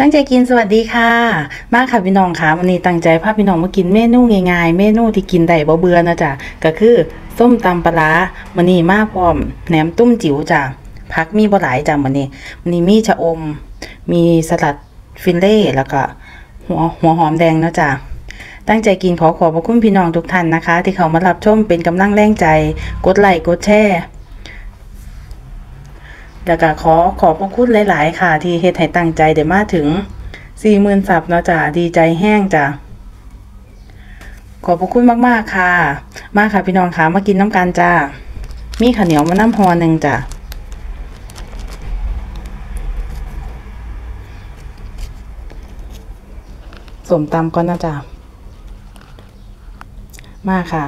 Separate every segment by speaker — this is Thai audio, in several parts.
Speaker 1: ตั้งใจกินสวัสดีค่ะ มาค่ะพี่น้องค่ะวันนี้ตั้งใจพาพี่น้องมากินเมนูง่ายๆเมนูที่กินได้บ่เบื่อนะจ๊ะก็คือส้มตำปลาร้ามื้อนี้มาพร้อมแหนมตุ้มจิ๋วจ้ะผักมีบ่หลายจ้ะมื้อนี้มื้อนี้มีชะอม มีสลัดฟิลเล่แล้วก็หัวหัวหอมแดงนะจ้ะตั้งใจกินขอขอบพระคุณพี่น้องทุกท่านนะคะ ที่เขามารับชมเป็นกำลังแรงใจ กดไลค์กดแชร์ แล้วก็ขอขอบพระคุณหลาย ๆ ค่ะ ที่เฮ็ดให้ตั้งใจได้มาถึงสี่หมื่นซับเนาะจ้ะดีใจแห้งจ้ะขอบพระคุณมาก ๆ ค่ะ มาค่ะพี่น้องค่ะมากินน้ำกันจ้ามีข้าวเหนียวมาน้ำพอหนึ่งจ้ะสมตำก่อนนะจ้ะมาค่ะ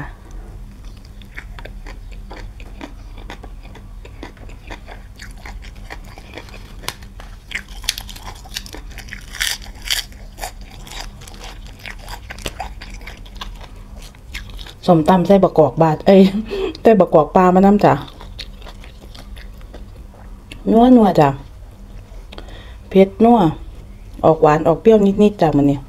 Speaker 1: สมตำใส่บะกอกบาดเอ้ยใส่บะกอกปลามาน้ำจ้ะนัวนัวจ้ะเผ็ดนัวออกหวานออกเปรี้ยวนิดๆจ้ะมันเนี่ย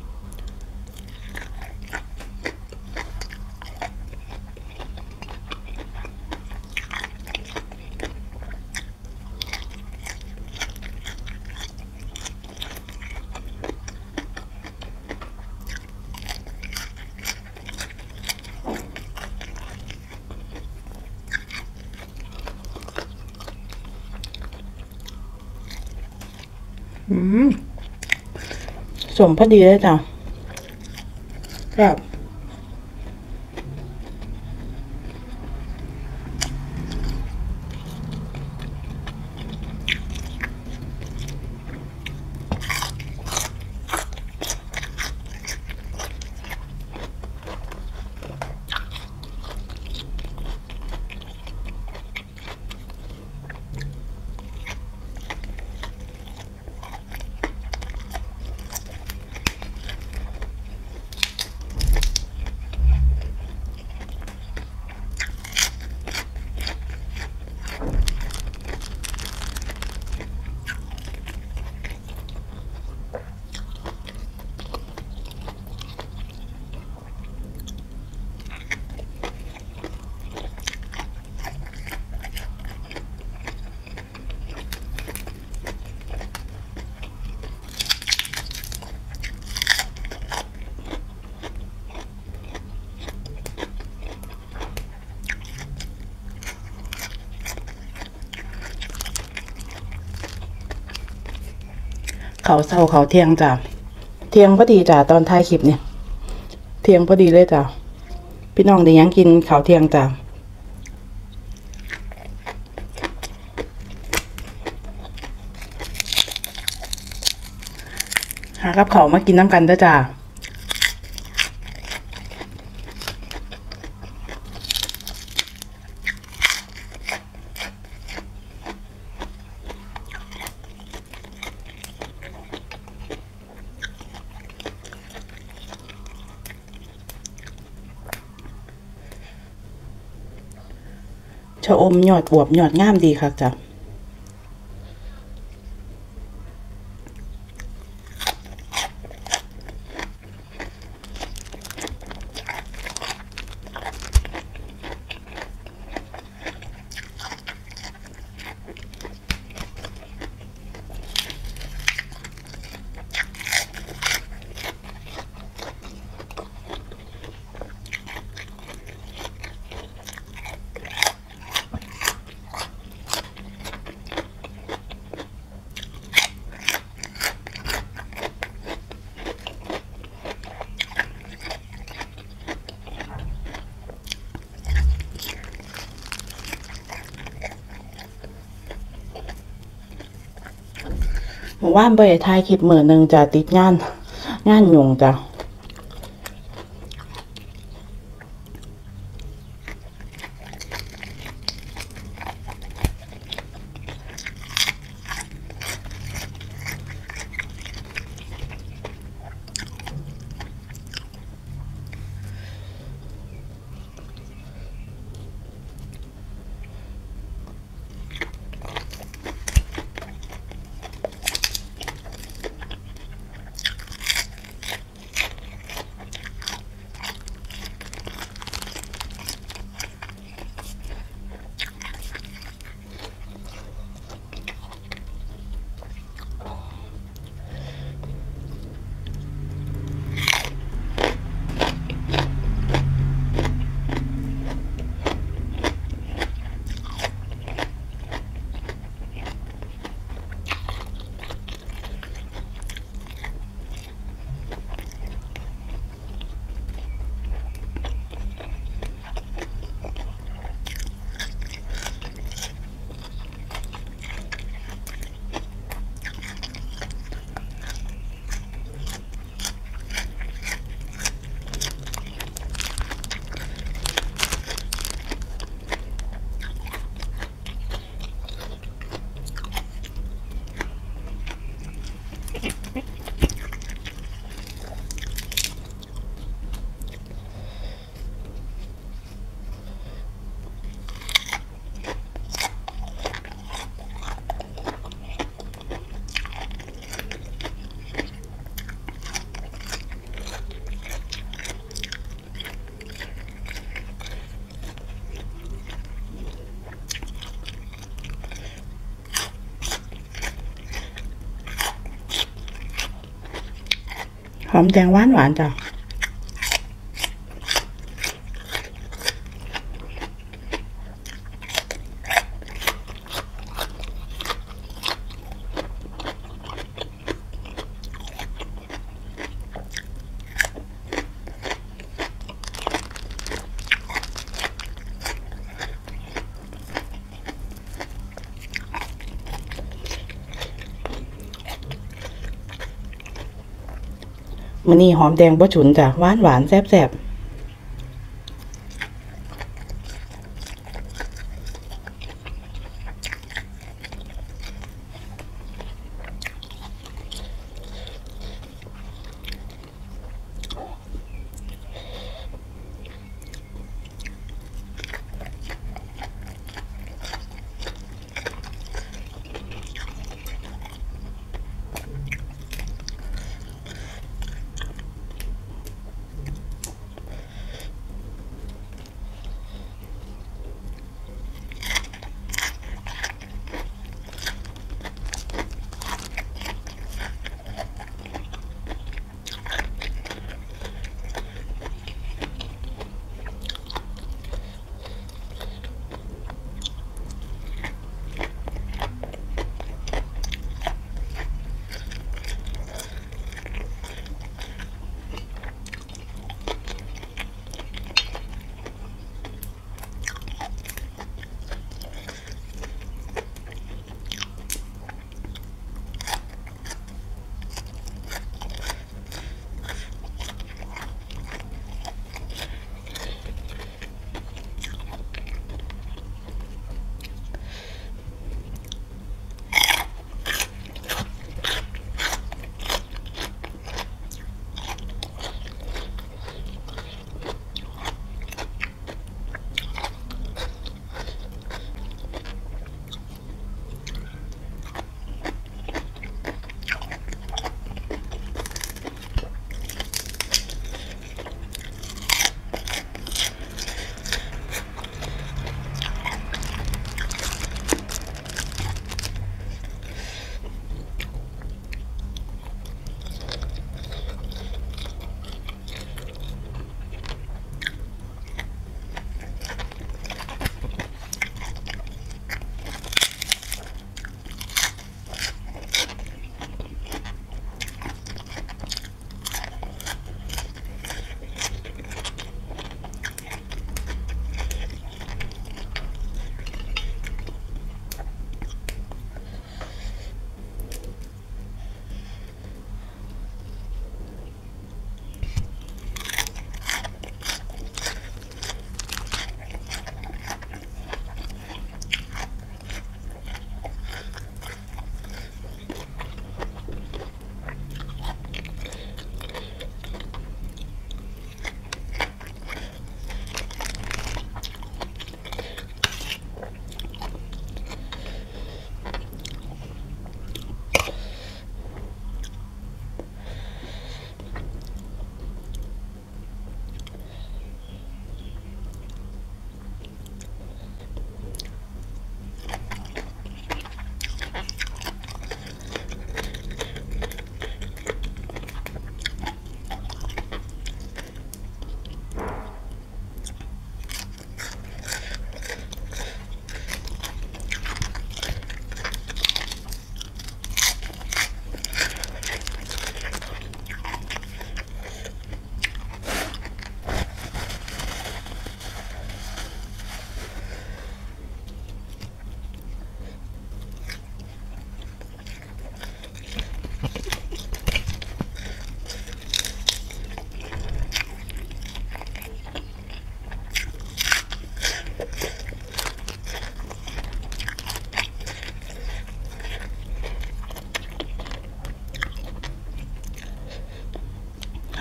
Speaker 1: สมพอดีเลยจ้ะแบบ เขาเศร้าเขาเที่ยงจ้ะเที่ยงพอดีจ้ะตอนท้ายคลิปเนี่ย เที่ยงพอดีเลยจ้ะพี่น้องได้หยังกินข้าวเที่ยงจ้ะหากับเขามากินน้ำกันด้วยจ้ะ ชะอมยอดอวบยอดงามดีค่ะจ้ะ ว่านไปถ่ายคลิปมือหนึ่งจะติดงาน งานยุ่งจ้ะ หอมแดงหวานหวานๆจ้ะ มันนี่หอมแดงบ่ฉุนจ้ะหวานหวานแซ่บแซ่บ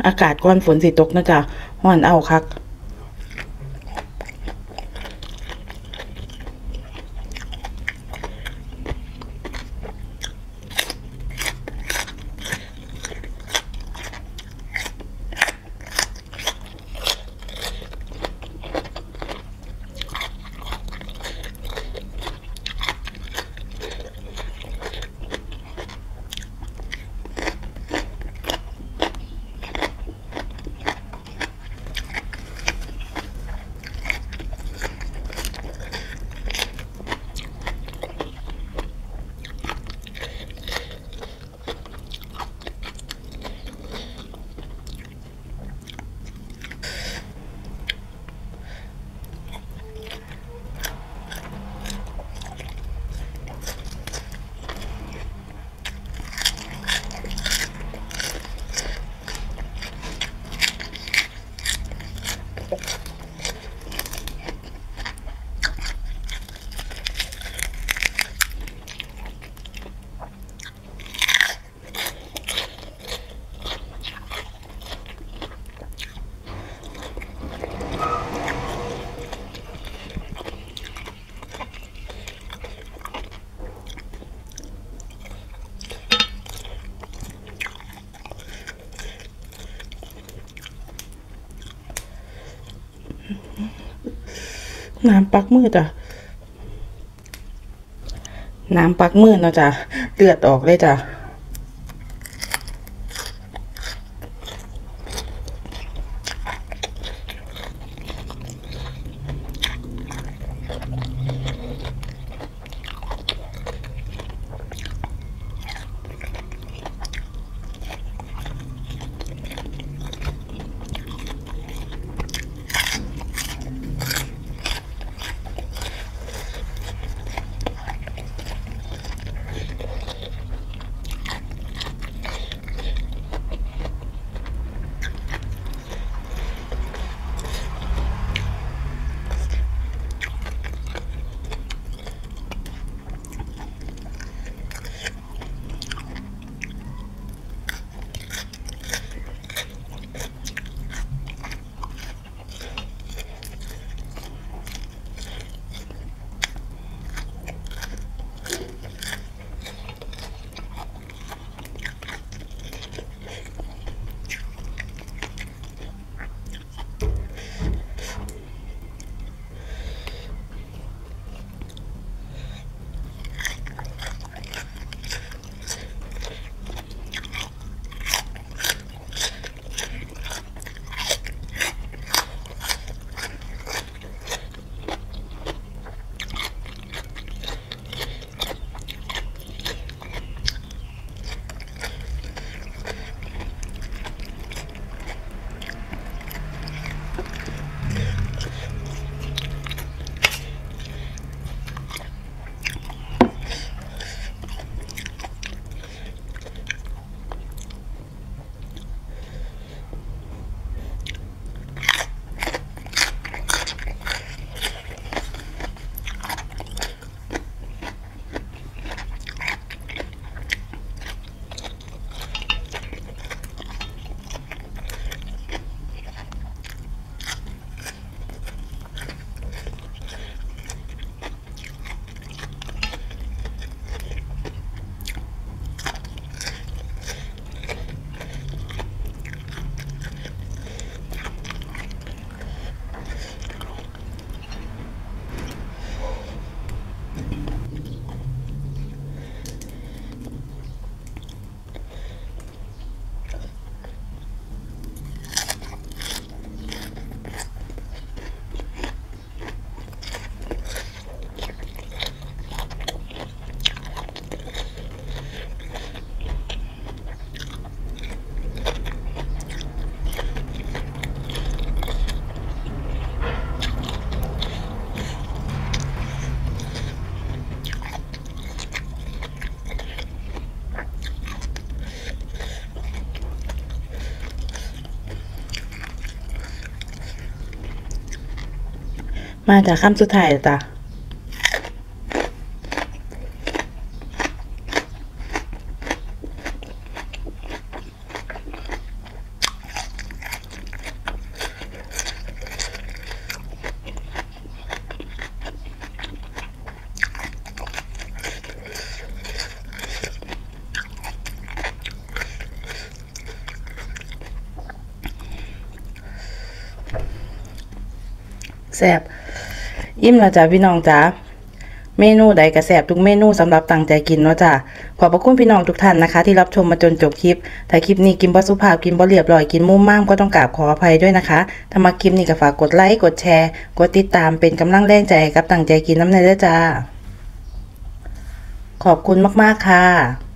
Speaker 1: อากาศก้อนฝนสิตกนะจ๊ะฮ้อนเอาคัก น้ำปักมือจ้ะน้ำปักมือเนาะจ้ะเลือดออกเลยจ้ะ มาจากคำสุดท้ายจ้ะแซ่บ อิ่มแล้วจ้ะพี่น้องจ้าเมนูใดก็แซ่บทุกเมนูสำหรับตั้งใจกินเนาะจ้ะขอบพระคุณพี่น้องทุกท่านนะคะ ที่รับชมมาจนจบคลิป ถ้าคลิปนี้กินบ่สุภาพกินบ่เรียบร้อยกินมุ่มม่ามก็ต้องกราบขออภัยด้วยนะคะถ้ามาคลิปนี้ก็ฝากกดไลค์กดแชร์ กดติดตามเป็นกำลังแรงใจกับตั้งใจกินน้ำในด้อจ้าขอบคุณมากๆค่ะ